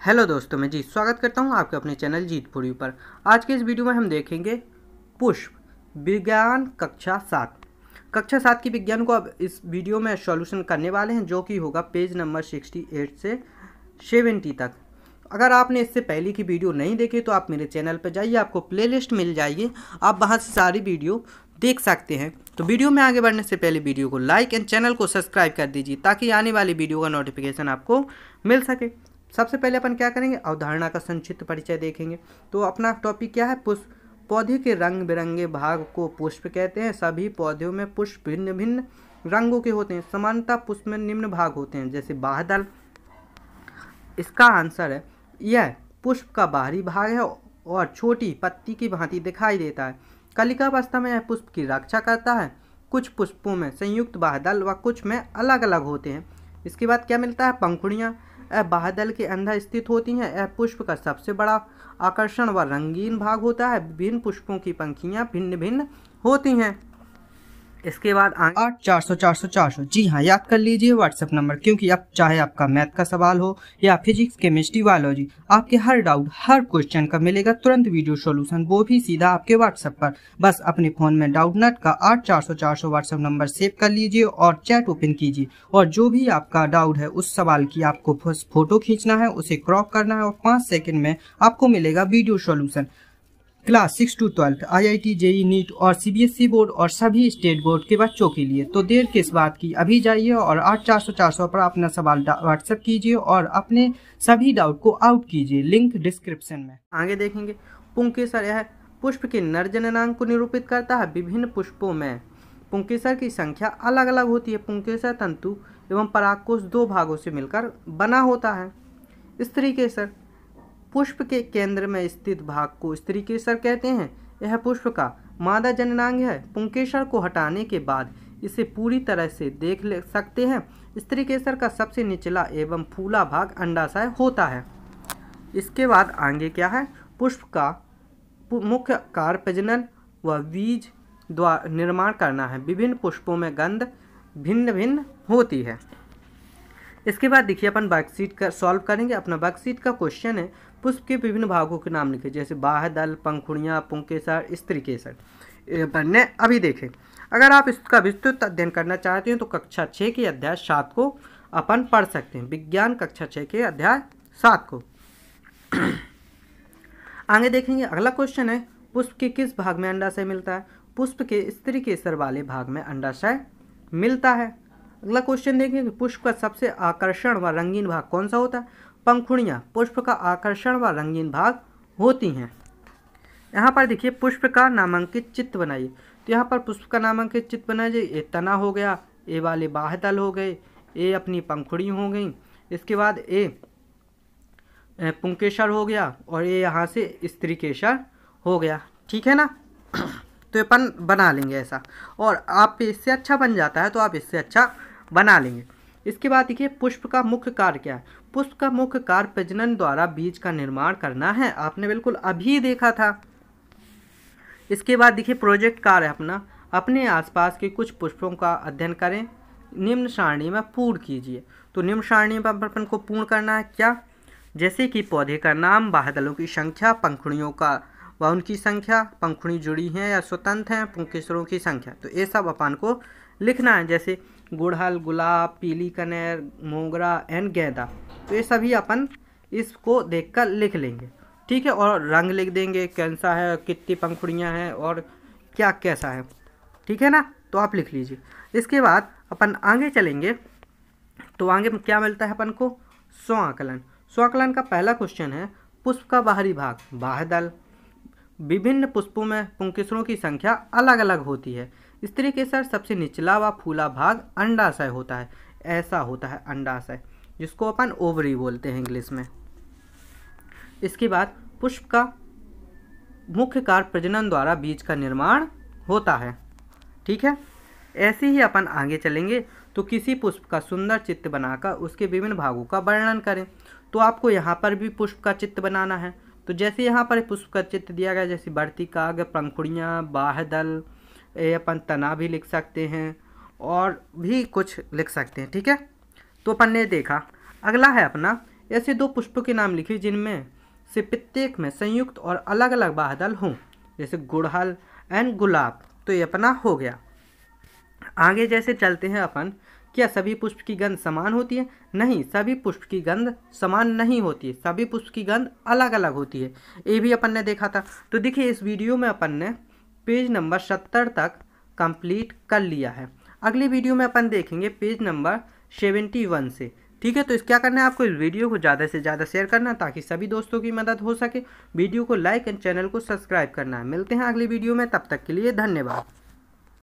Hello दोस्तों, मैं जी स्वागत करता हूँ आपके अपने चैनल जीतपुरी पर। आज के इस वीडियो में हम देखेंगे पुष्प, विज्ञान कक्षा सात। कक्षा सात की विज्ञान को अब इस वीडियो में सॉल्यूशन करने वाले हैं, जो कि होगा पेज नंबर सिक्सटी एट से सेवेंटी तक। अगर आपने इससे पहले की वीडियो नहीं देखी तो आप मेरे चैनल पर जाइए, आपको प्लेलिस्ट मिल जाएगी, आप वहाँ से सारी वीडियो देख सकते हैं। तो वीडियो में आगे बढ़ने से पहले वीडियो को लाइक एंड चैनल को सब्सक्राइब कर दीजिए, ताकि आने वाली वीडियो का नोटिफिकेशन आपको मिल सके। सबसे पहले अपन क्या करेंगे? अवधारणा का संक्षिप्त परिचय देखेंगे। तो अपना टॉपिक क्या है? पुष्प। पौधे के रंग बिरंगे भाग को पुष्प कहते हैं। सभी पौधों में पुष्प भिन्न भिन्न रंगों के होते हैं। समानता पुष्प में निम्न भाग होते हैं, जैसे बाहदल इसका आंसर है, यह पुष्प का बाहरी भाग है और छोटी पत्ती की भांति दिखाई देता है। कलिकावस्था में यह पुष्प की रक्षा करता है। कुछ पुष्पों में संयुक्त बाहदल व कुछ में अलग अलग होते हैं। इसके बाद क्या मिलता है? पंखुड़ियाँ। बाहदल के अंदर स्थित होती हैं। यह पुष्प का सबसे बड़ा आकर्षण व रंगीन भाग होता है। विभिन्न पुष्पों की पंखियाँ भिन्न भिन्न होती हैं। इसके बाद आठ, चार सौ चार सौ चार सौ। जी हाँ याद कर लीजिए व्हाट्सएप नंबर, क्योंकि अब चाहे आपका मैथ का सवाल हो या फिजिक्स, केमिस्ट्री, बायोलॉजी, आपके हर डाउट, हर क्वेश्चन का मिलेगा तुरंत वीडियो सॉल्यूशन वो भी सीधा आपके व्हाट्सएप पर। बस अपने फ़ोन में डाउट नट का आठ, चार सौ चार सौ व्हाट्सएप नंबर सेव कर लीजिए और चैट ओपन कीजिए। और जो भी आपका डाउट है, उस सवाल की आपको फ़ोटो खींचना है, उसे क्रॉप करना है और पाँच सेकेंड में आपको मिलेगा video solution class six to twelfth I I T JEE NEET और सीबीएसई बोर्ड और सभी स्टेट बोर्ड के बच्चों के लिए। तो देर किस बात की? अभी जाइए और आठ चार सौ चार सौ पर अपना सवाल व्हाट्सएप कीजिए और अपने सभी डाउट को आउट कीजिए। लिंक डिस्क्रिप्शन में। आगे देखेंगे। पुंकेसर यह पुष्प के नर जननांग को निरूपित करता है विभिन्न पुष्पों में। पुंकेसर की संख्या अलग अलग होती है। पुंकेसर तंतु एवं परागकोश दो भागों से मिलकर बना होता है। स्त्री केसर पुष्प के केंद्र में स्थित भाग को स्त्री केसर कहते हैं। यह पुष्प का मादा जननांग है। पुंकेसर को हटाने के बाद इसे पूरी तरह से देख ले सकते हैं। स्त्री केसर का सबसे निचला एवं फूला भाग अंडाशय होता है। इसके बाद आगे क्या है? पुष्प का मुख्य कार्य प्रजनन व बीज द्वारा निर्माण करना है। विभिन्न पुष्पों में गंध भिन्न भिन्न होती है। इसके बाद देखिए अपन वर्कशीट का सॉल्व करेंगे। अपना वर्कशीट का क्वेश्चन है, पुष्प के विभिन्न भागों के नाम लिखे, जैसे बाह दल, पंखुड़ियाँ, पुंकेसर, स्त्री केसर। पढ़ने अभी देखें। अगर आप इसका विस्तृत अध्ययन करना चाहते हैं तो कक्षा छः के अध्याय सात को अपन पढ़ सकते हैं। विज्ञान कक्षा छः के अध्याय सात को। आगे देखेंगे, अगला क्वेश्चन है, पुष्प के किस भाग में अंडाशय मिलता है? पुष्प के स्त्री केसर वाले भाग में अंडाशय मिलता है। अगला क्वेश्चन देखेंगे पुष्प का सबसे आकर्षण व रंगीन भाग कौन सा होता है? पंखुड़ियाँ, पुष्प का आकर्षण व रंगीन भाग होती हैं। यहाँ पर देखिए, पुष्प का नामांकित चित्त बनाइए। तो यहाँ पर पुष्प का नामांकित चित्त बनाइए ये तना हो गया, ए वाले बाहदल हो गए, ए अपनी पंखुड़ी हो गई। इसके बाद ए पुंकेशर हो गया और ये यहाँ से स्त्री केशर हो गया। ठीक है ना? तो अपन बना लेंगे ऐसा। और आप इससे अच्छा बन जाता है तो आप इससे अच्छा बना लेंगे। इसके बाद देखिए, पुष्प का मुख्य कार्य क्या है? पुष्प का मुख्य कार्य प्रजनन द्वारा बीज का निर्माण करना है। आपने बिल्कुल अभी देखा था। इसके बाद देखिए, प्रोजेक्ट कार्य अपना। अपने आसपास के कुछ पुष्पों का अध्ययन करें। निम्न सारणी में पूर्ण कीजिए। तो निम्न सारणी में अपन को पूर्ण करना है क्या? जैसे कि पौधे का नाम बाहदलों की संख्या, पंखुड़ियों का व उनकी संख्या, पंखुड़ी जुड़ी हैं या स्वतंत्र हैं पुंकेसरों की संख्या। तो ये सब अपन को लिखना है, जैसे गुड़हल, गुलाब, पीली कनेर, मोगरा एंड गेंदा। तो ये सभी अपन इसको देखकर लिख लेंगे। ठीक है, और रंग लिख देंगे, कैसा है, कितनी पंखुड़ियाँ हैं और क्या कैसा है। ठीक है ना? तो आप लिख लीजिए। इसके बाद अपन आगे चलेंगे। तो आगे क्या मिलता है अपन को? स्व आकलन स्व आकलन का पहला क्वेश्चन है, पुष्प का बाहरी भाग, बाहदल। विभिन्न पुष्पों में पुंकेसरों की संख्या अलग अलग होती है। स्त्री केसर सबसे निचला व फूला भाग अंडाशय होता है। ऐसा होता है अंडाशय, जिसको अपन ओवरी बोलते हैं इंग्लिश में। इसके बाद पुष्प का मुख्य कार्य प्रजनन द्वारा बीज का निर्माण होता है। ठीक है? ऐसे ही अपन आगे चलेंगे। तो किसी पुष्प का सुंदर चित्र बनाकर उसके विभिन्न भागों का वर्णन करें। तो आपको यहाँ पर भी पुष्प का चित्र बनाना है। तो जैसे यहाँ पर पुष्प का चित्र दिया गया, जैसे बढ़ती काग, पंखुड़ियाँ, बाहदल ये अपन तना भी लिख सकते हैं और भी कुछ लिख सकते हैं, ठीक है? तो अपन ने देखा, अगला है अपना, ऐसे दो पुष्पों के नाम लिखिए जिनमें से प्रत्येक में संयुक्त और अलग अलग बादल हों, जैसे गुड़हल एंड गुलाब तो ये अपना हो गया। आगे जैसे चलते हैं अपन क्या सभी पुष्प की गंध समान होती है? नहीं, सभी पुष्प की गंध समान नहीं होती है। सभी पुष्प की गंध अलग अलग होती है। ये भी अपन ने देखा था। तो देखिए, इस वीडियो में अपन ने पेज नंबर सत्तर तक कंप्लीट कर लिया है। अगली वीडियो में अपन देखेंगे पेज नंबर सेवेंटी वन से। ठीक है तो इस क्या करना है आपको? इस वीडियो को ज़्यादा से ज़्यादा शेयर करना ताकि सभी दोस्तों की मदद हो सके। वीडियो को लाइक एंड चैनल को सब्सक्राइब करना। है मिलते हैं अगली वीडियो में। तब तक के लिए धन्यवाद।